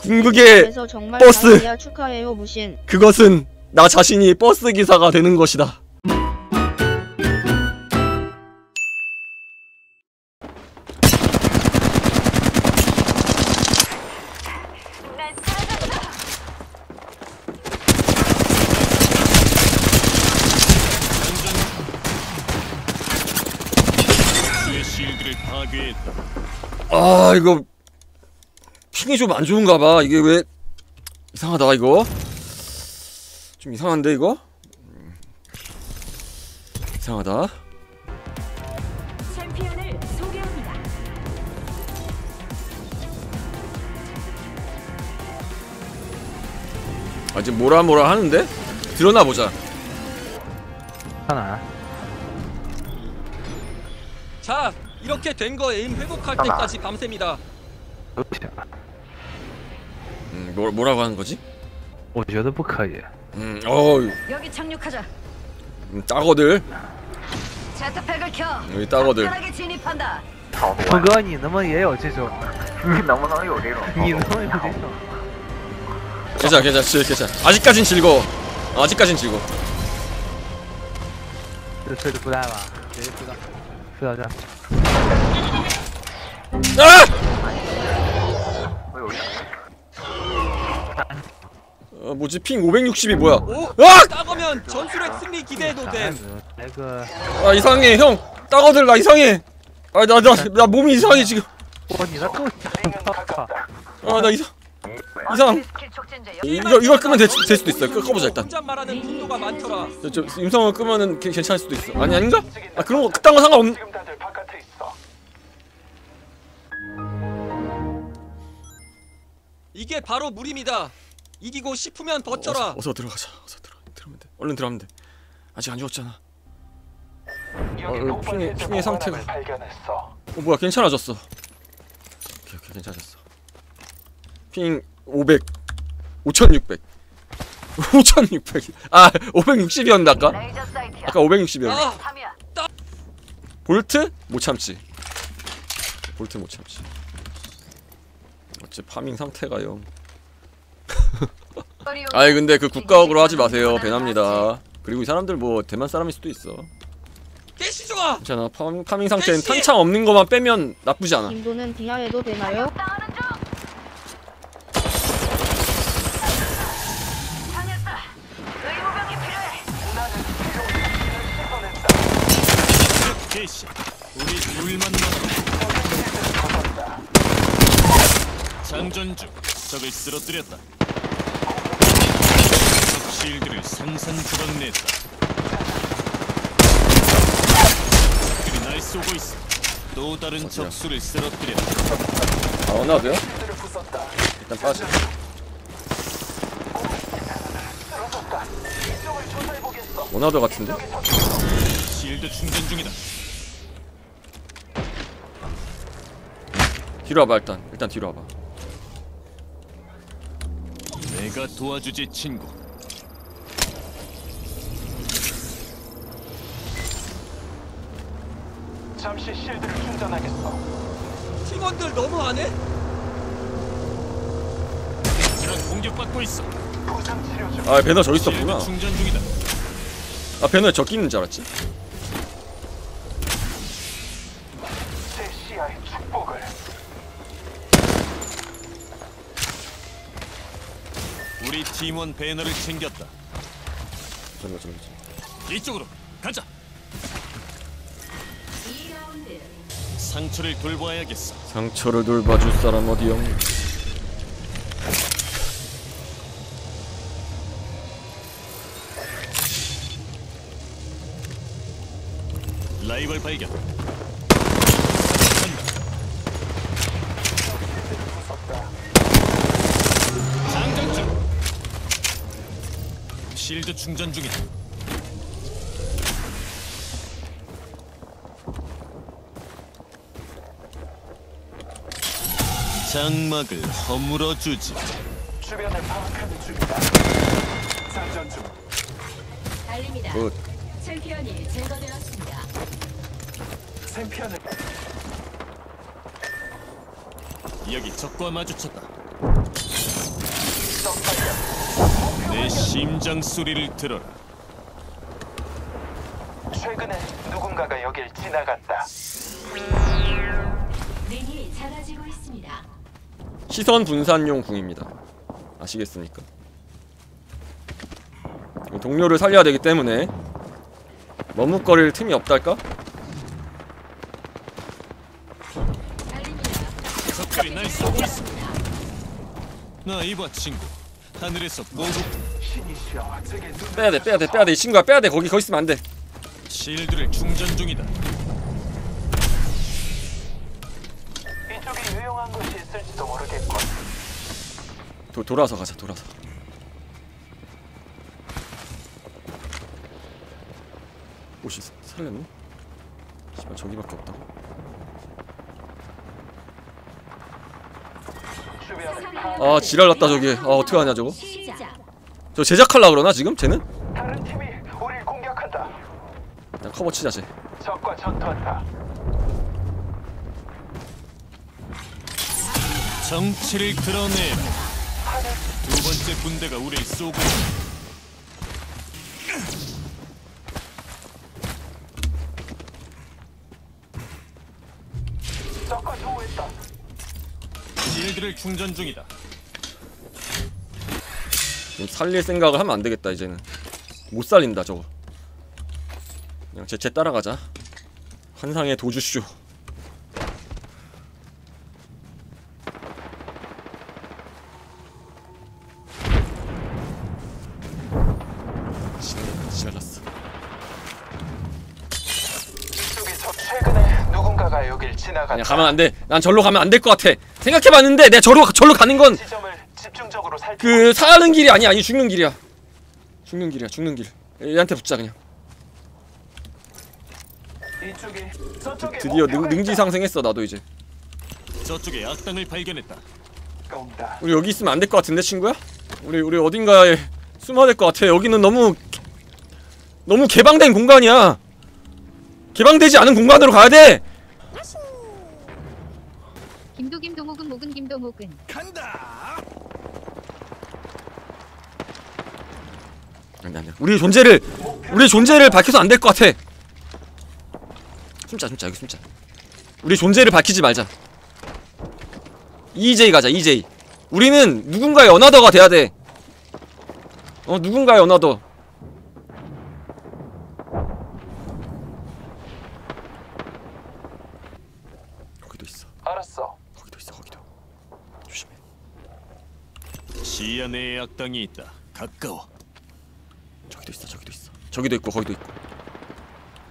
궁극의 버스. 축하해요. 그것은 나 자신이 버스 기사가 되는 것이다. 아 이거 핑이 좀 안 좋은가 봐. 이게 왜 이상하다 이거. 좀 이상한데 이거? 음. 이상하다. 챔피언을 소개합니다. 아 지금 뭐라 뭐라 하는데? 들어나 보자. 하나. 자 이렇게 된 거 에임 회복할 때까지 밤새입니다. 都行， 음, 뭐, 뭐라고 하는 거지? 我觉得不可以。 음, 어, 여기 착륙하자. 음, 따거들 제트팩을 켜. 여기 따거들. 편하게 진입한다.峰哥，你能不能也有这种？你能不能有这种？你能不能有这种？ 괜찮아 괜찮아 질 괜찮아 아직까진 즐거워 아직까진 즐거워 这设置不带吧？直接飞到飞到这儿。 아! 어, 뭐지? 핑 560이 뭐야? 으악! 아! 따거면 전술핵 승리 기대해도 됨. 아 이상해 형 따가들 나 이상해 아 나 나 나 몸이 이상해 지금 원이나 아, 또아 나 이상 이상 이거 이걸 끄면 될, 될 수도 있어 꺼보자 일단 저, 저 임성을 끄면은 괜- 괜찮을 수도 있어 아니 아닌가? 아 그런 거 그딴 거 상관없 이게 바로 무림이다. 이기고 싶으면 버텨라. 어 서 들어가자 어서 들어 들어오면 돼 얼른 들어가면 돼 아직 안 죽었잖아 여기 어, 핑의- 핑의 상태가-. 어 뭐야 괜찮아졌어 오케이 오케이 괜찮아졌어 핑 500 5600 5600 아 560이었는데 아까? 레이저 사이트야. 아까 560이었는데 아. 볼트? 못 참지 볼트 못 참지 어째 파밍 상태가 영 아이 근데 그 국가학으로 하지 마세요. 배납니다. 그리고 이 사람들 뭐 대만 사람일 수도 있어. 깨시조아. 괜찮아. 파밍, 파밍 상태는 탄창 없는 것만 빼면 나쁘지 않아. 김도는 비하해도 되나요? 장전 중. 적을 쓰러뜨렸다. 적 실드를 산산조각 냈다. 적들이 날 쏘고 있어. 또 다른 적수를 쓰러뜨렸다. 아 원하드요? 일단 빠져 원하드 같은데? 실드 충전 중이다. 뒤로 와봐 일단 일단 뒤로 와봐 내가 도와주지 친구. 잠시 실드를 충전하겠어. 팀원들 너무하네. 난 공격받고 있어. 부상 치료 중. 아 배너 저기 있었구나 실드 충전 중이다. 아 배너에 저기 있는 줄 알았지 제 시야의 축복을. 우리 팀원 배너를 챙겼다. 저기 저기 이쪽으로 가자. 상처를 돌봐야겠어. 상처를 돌봐줄 사람 어디요? 라이벌 발견. 실드 충전 중이다. 장막을 허물어 주지. 주변을 파악하는 중이다. 장전 중. 달립니다. Good 챔피언이 제거되었습니다. 챔피언을 여기 적과 마주쳤다. 심장 소리를 들어라. 최근에 누군가가 여길 지나갔다. 링이 작아지고 있습니다. 시선 분산용 궁입니다. 아시겠습니까? 동료를 살려야 되기 때문에 머뭇거릴 틈이 없달까? 달립니다. 적들이 날 쏘고 있어. 나 이봐 친구. 하늘에서 보급 신이시여, 제게 눈 빼야 돼, 빼야 돼, 빼야 돼. 이 친구야, 빼야 돼. 거기 거기 있으면 안 돼. 실드를 충전 중이다. 이쪽에 유용한 것이 있을지도 모르겠군. 도, 돌아서 가자, 돌아서. 옷이 살렸네? 씨발 저기밖에 없다고? 아 지랄났다 저기. 아 어떻게 하냐 저거? 저 제작할라 그러나 지금 쟤는? 다른 팀이 우리를 공격한다. 그냥 커버 치자 쟤. 적과 전투한다. 정체를 드러내. 두 번째 군대가 우리를 쏘고 실드를 충전 중이다. 좀 살릴 생각을 하면 안 되겠다 이제는. 못 살린다 저거. 그냥 쟤, 쟤 따라가자. 환상의 도주쇼. 지랄- 지랄났어. 이쪽에 저 최근에 누군가가 여길 지나갔다. 그냥 가면 안 돼. 난 절로 가면 안 될 것 같아. 생각해봤는데 내가 절로 절로 가는 건 그 사는 길이 아니야. 아니 죽는 길이야. 죽는 길이야. 죽는 길. 얘한테 붙자 그냥. 이쪽에 저쪽에 드디어 능, 목표가 능지 있다. 상승했어 나도 이제. 저쪽에 악당을 발견했다. 온다. 우리 여기 있으면 안 될 것 같은데 친구야? 우리 우리 어딘가에 숨어야 될 것 같아. 여기는 너무 너무 개방된 공간이야. 개방되지 않은 공간으로 가야 돼. 김도 김 도 목은 목은 김도목은 안돼 안돼. 우리 존재를 우리 존재를 밝혀서 안 될 것 같아. 숨자 숨자 여기 숨자. 우리 존재를 밝히지 말자. EJ 가자 EJ. 우리는 누군가의 another가 돼야 돼. 어 누군가의 another. 거기도 있어. 알았어. 거기도 있어 거기도. 조심해. 시야 내에 악당이 있다. 가까워. 저기도 있어 저기도 있어. 저기도 있고 거기도 있고.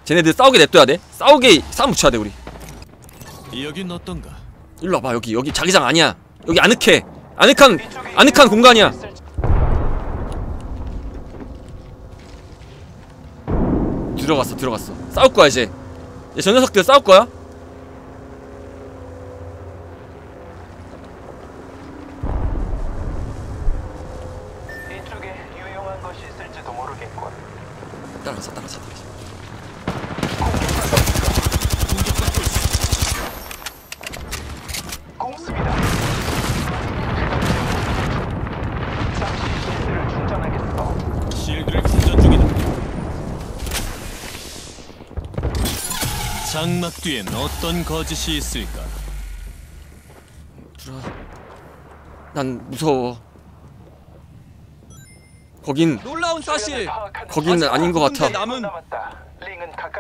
쟤네들 싸우게 냅둬야 돼. 싸우게 싸움 붙여야 돼 우리. 여긴 어떤가? 일로 와봐 여기 여기 자기장 아니야 여기 아늑해 아늑한 아늑한 공간이야 들어갔어 들어갔어 싸울 거야 이제 이제 저 녀석들 싸울 거야 이쪽에 유용한 것이 있을지도 모르겠군. 따라가자 따라가자 따라가자 공격받고 있어. 공습이다. 잠시 실드를 충전하겠어. 실드를 충전 중이다. 장막 뒤엔 어떤 거짓이 있을까? 들어 난 무서워 거긴 놀라운 사실. 거긴 아닌 것 같아 남은.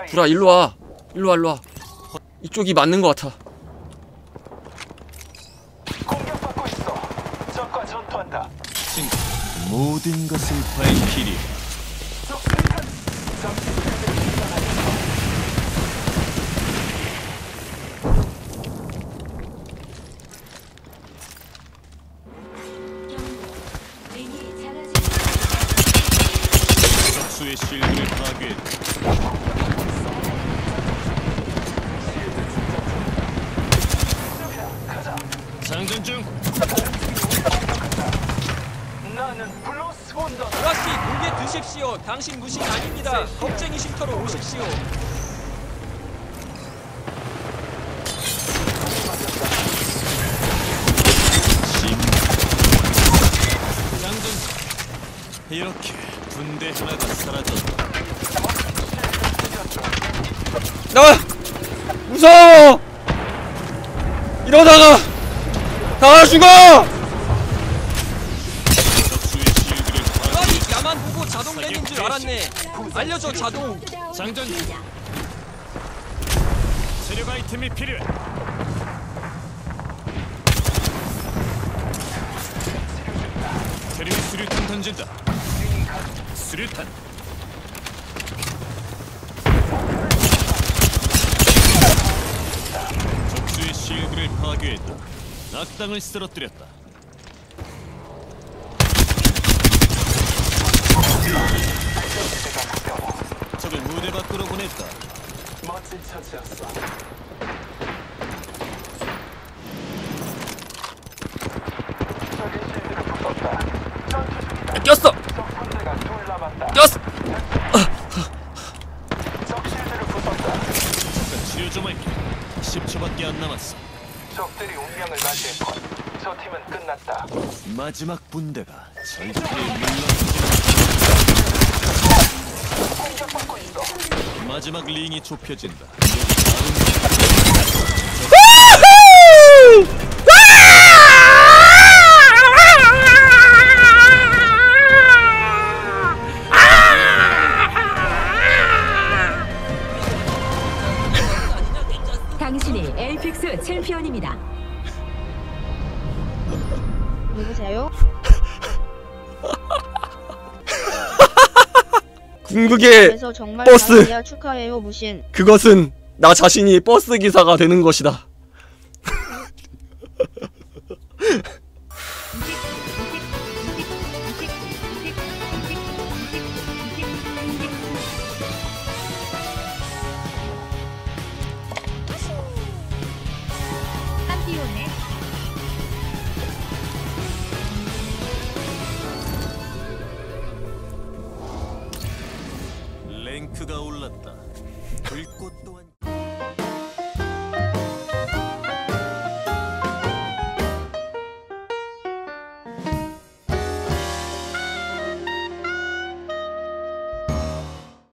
불아 일로 와 일로 와 일로 와 이쪽이 맞는 것 같아 공격받고 있어. 적과 전투한다. 친구, 모든 것을 밝히리. 아닙니다. 겁쟁이 쉼터로 오십시오. 심. 장전. 이렇게 군대 하나가 사라졌다. 나와! 무서워! 이러다가 다 죽어! 적수의 실드를 파괴. 아니 야만 보고 자동 알았네. 알려줘 자동. 장전 중. 체력 아이템이 필요해. 테림이 수류탄 던진다. 수류탄. 적수의 실드를 파괴했다. 낙당을 쓰러뜨렸다. 무대 밖으로 보냈다. 멋진 처치였어. 저기 실드를 부쉈다. 전투 중이다. 꼈어! 적 군대가 둘 남았다. 꼈어! 적 실드를 부쉈다. 잠깐 치료 좀 할게. 10초밖에 안 남았어. 적들이 운명을 맞이했군. 저 팀은 끝났다. 마지막 분대가 절대 물러서지 않는다. 마지막 링이 좁혀진다. 궁극의 정말 버스. 축하해요 무신. 그것은 나 자신이 버스 기사가 되는 것이다.